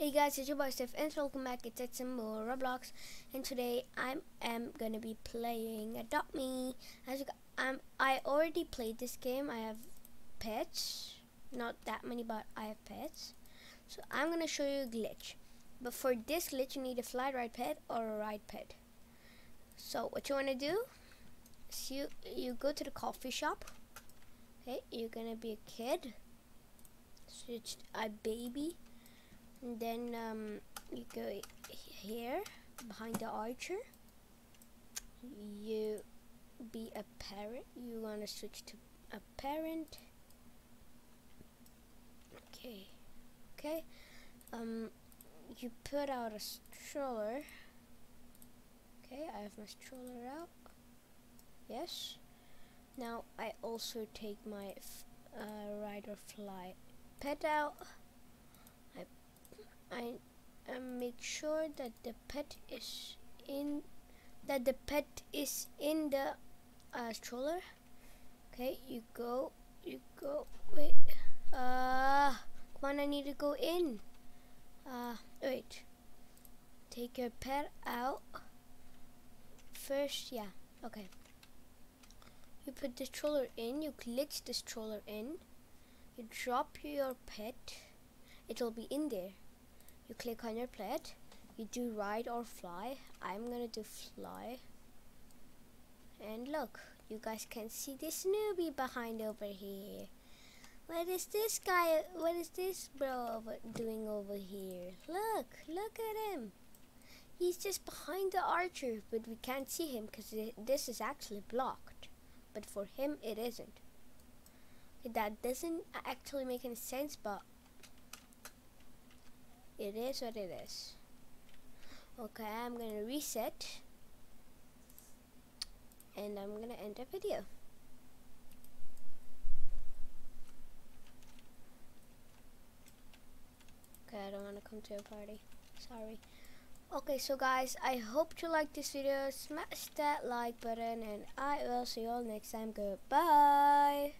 Hey guys, it's your boy Steph and welcome back. It's at some more Roblox, and today I am gonna be playing Adopt Me. As you, I already played this game. I have pets, not that many, but I have pets. So I'm gonna show you a glitch. But for this glitch, you need a fly ride pet or a ride pet. So what you wanna do? Is you you go to the coffee shop. Okay, you're gonna be a kid. Switch a baby and then um, you go here behind the archer. You be a parent. You want to switch to a parent? Okay. Okay. Um you put out a stroller. Okay I have my stroller out. Yes. Now I also take my uh, rider fly pet out I make sure that the pet is in that the pet is in the uh, stroller. Okay you go you go wait uh come on I need to go in. Uh wait. Take your pet out first yeah okay. You put the stroller in you glitch the stroller in. You drop your pet. It'll be in there you click on your pet you do ride or fly. I'm gonna do fly. And look you guys can see this newbie behind over here. What is this guy what is this bro over, doing over here? Look look at him. He's just behind the archer but we can't see him because this is actually blocked. But for him it isn't. That doesn't actually make any sense but it is what it is. Okay I'm gonna reset. And I'm gonna end the video okay I don't want to come to a party. Sorry. Okay so guys I hope you liked this video. Smash that like button and I will see you all next time. Goodbye